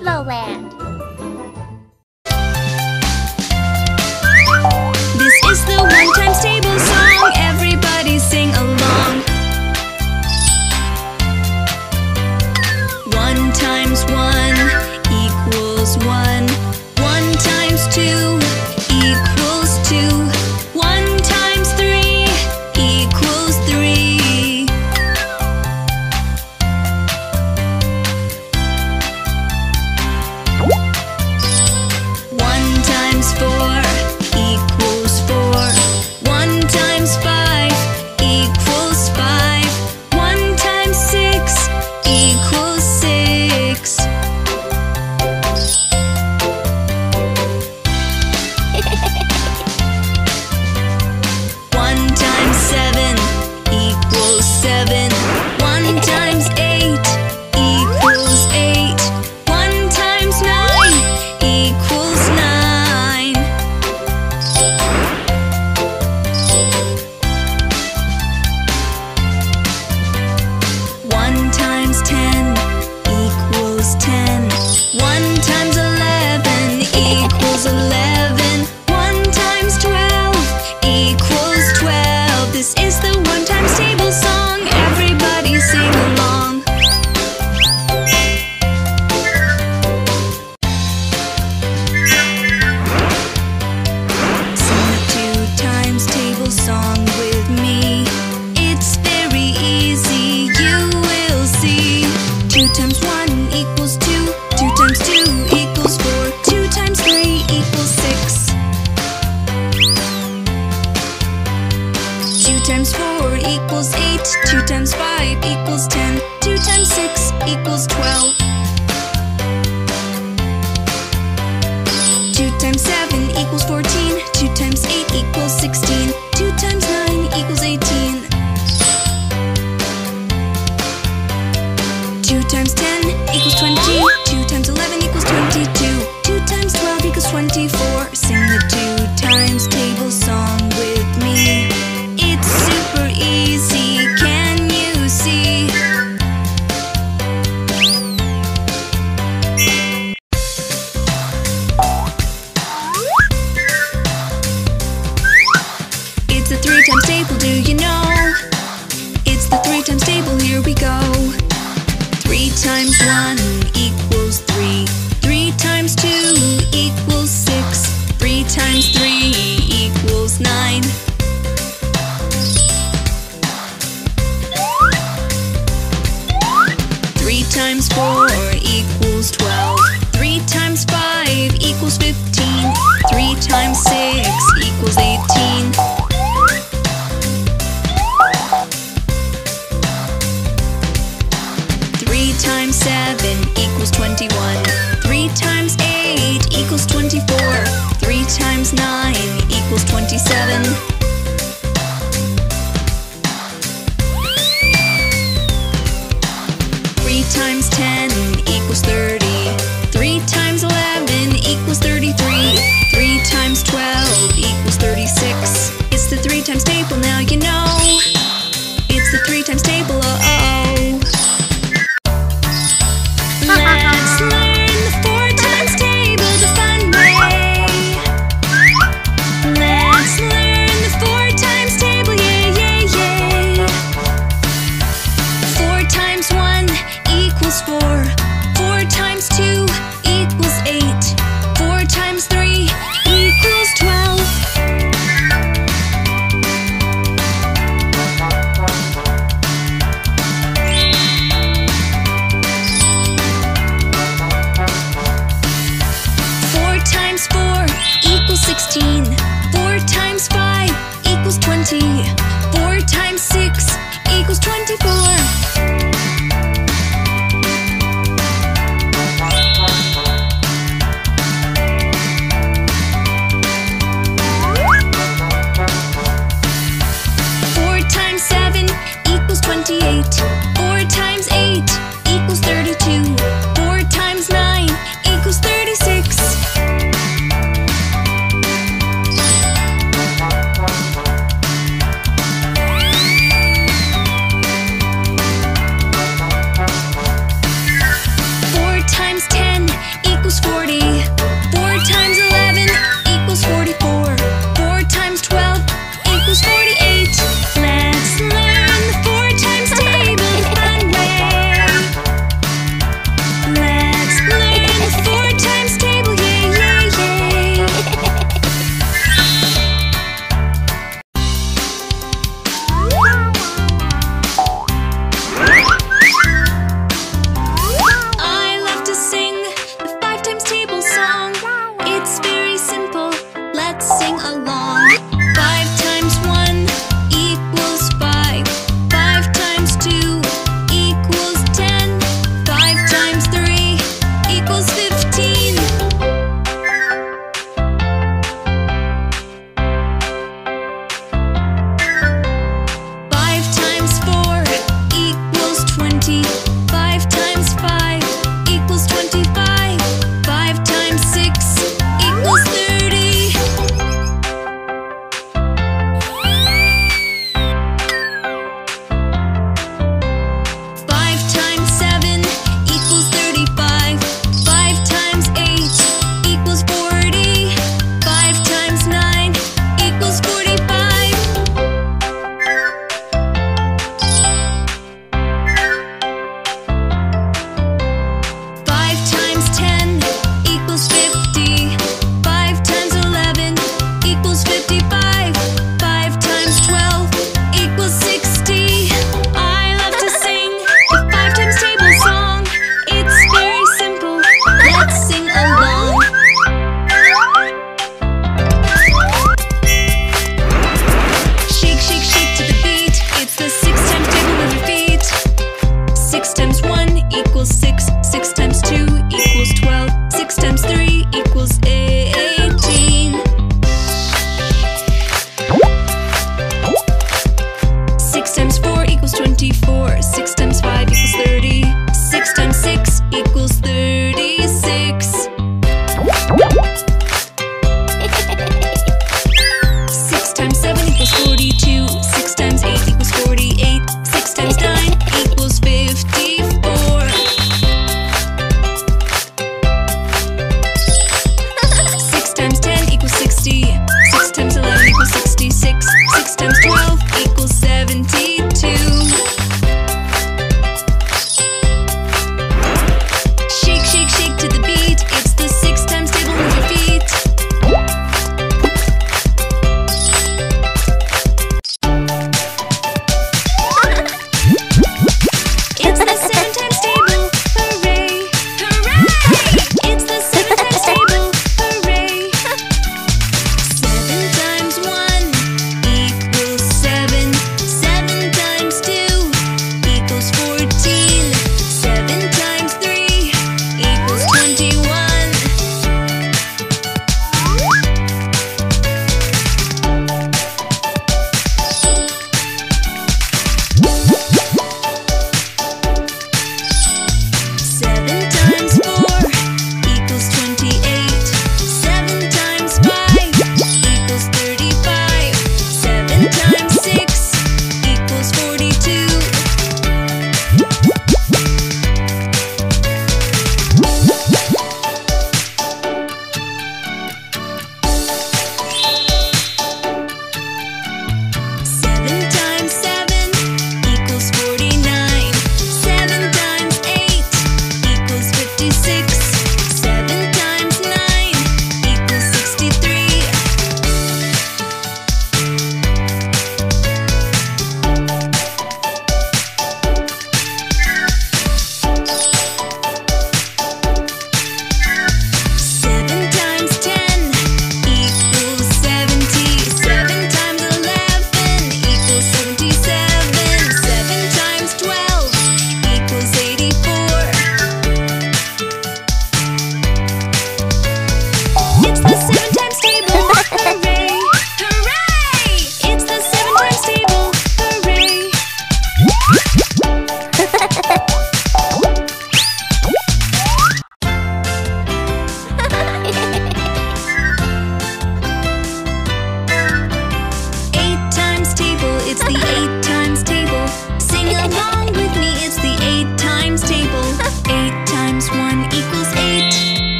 Lowland. 2 times 4 equals 8 2 times 5 equals 10 2 times 6 equals 12 2 times 7 equals 14 2 times 8 equals 16 24. 3 times 9 equals 27.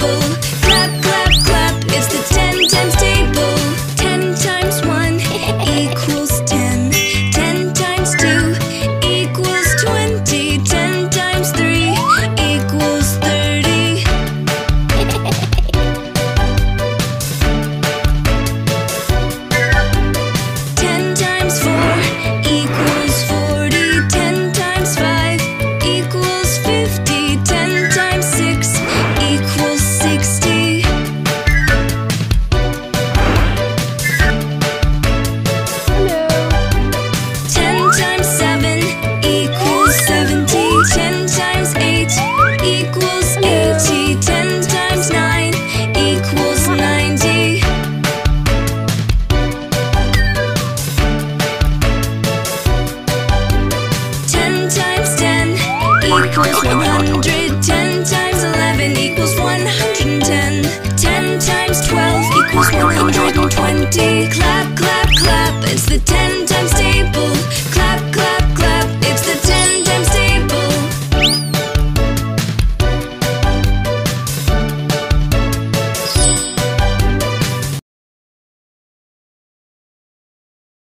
people equals 100 times 11 equals 110 10 times 12 equals 120 Clap, clap, clap. It's the 10 times table.